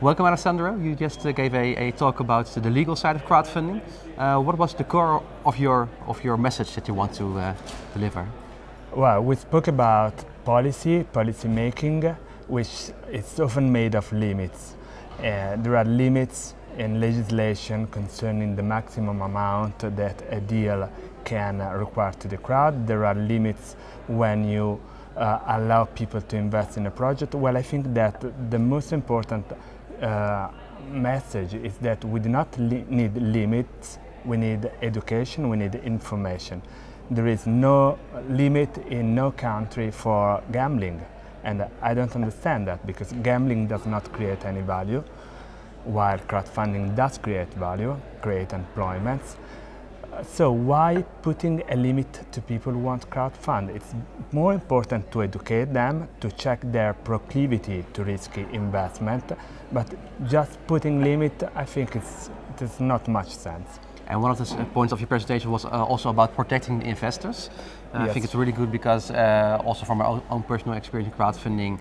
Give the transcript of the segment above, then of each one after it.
Welcome, Alessandro. You just uh, gave a, a, talk about the legal side of crowdfunding. Uh, what was the core of your of your message that you want to uh, deliver? Well, we spoke about policy, policy making, which is often made of limits. Uh, there are limits in legislation concerning the maximum amount that a deal can require to the crowd. There are limits when you uh, allow people to invest in a project. Well, I think that the most important uh, message is that we do not li need limits, we need education, we need information. There is no limit in no country for gambling. And I don't understand that because gambling does not create any value, while crowdfunding does create value, create employments. So why putting a limit to people who want crowdfund? It's more important to educate them, to check their proclivity to risky investment, but just putting limit, I think it's, it is not much sense. And one of the points of your presentation was uh, also about protecting the investors. Uh, yes. I think it's really good because uh, also from my own personal experience in crowdfunding,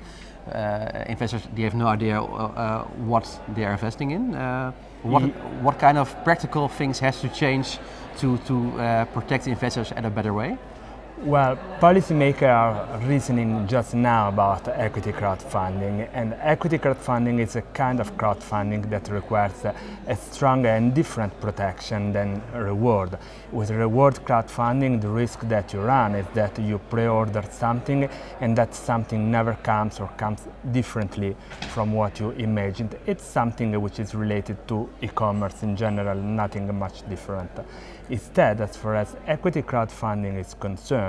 uh, investors they have no idea uh, uh, what they are investing in. what, what kind of practical things has to change to, to uh, protect investors in a better way? Well, policymakers are reasoning just now about equity crowdfunding, and equity crowdfunding is a kind of crowdfunding that requires a stronger and different protection than reward. With reward crowdfunding, the risk that you run is that you pre-order something and that something never comes or comes differently from what you imagined. It's something which is related to e-commerce in general, nothing much different. Instead, as far as equity crowdfunding is concerned,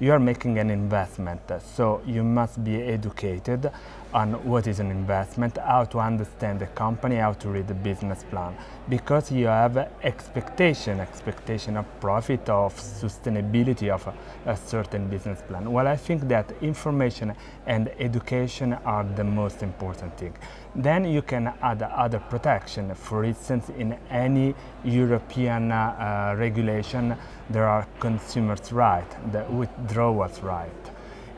you are making an investment, so you must be educated on what is an investment, how to understand the company, how to read the business plan, because you have expectation, expectation of profit, of sustainability of a, a certain business plan. Well, I think that information and education are the most important thing. Then you can add other protection. For instance, in any European uh, regulation, there are consumers' right, the withdrawals right.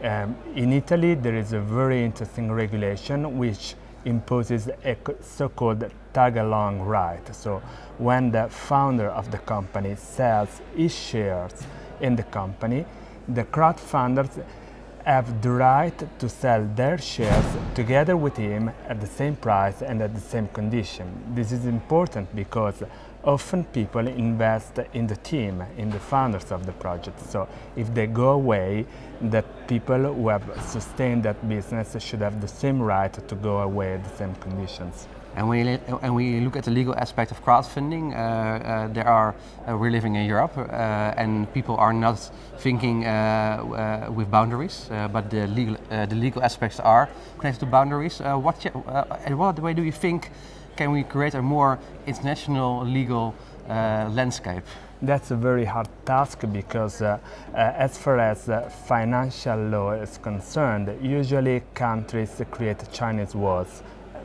Um, in Italy, there is a very interesting regulation which imposes a so-called tag-along right. So when the founder of the company sells his shares in the company, the crowdfunders have the right to sell their shares together with him at the same price and at the same condition. This is important because often people invest in the team, in the founders of the project. So if they go away, the people who have sustained that business should have the same right to go away at the same conditions. And when you, and you look at the legal aspect of crowdfunding, uh, uh, there are uh, we're living in Europe, uh, and people are not thinking with boundaries, but the legal the legal aspects are connected to boundaries. what and what way do you think can we create a more international legal landscape? That's a very hard task because uh, uh, as far as uh, financial law is concerned, usually countries create Chinese walls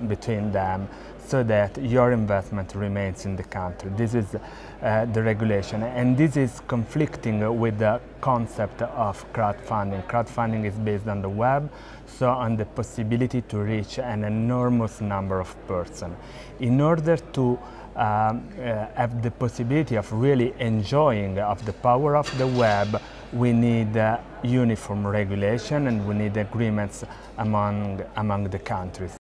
between them so that your investment remains in the country. This is uh, the regulation and this is conflicting with the concept of crowdfunding. Crowdfunding is based on the web, so on the possibility to reach an enormous number of persons. In order to um, uh, have the possibility of really enjoying of the power of the web, we need uh, uniform regulation and we need agreements among, among the countries.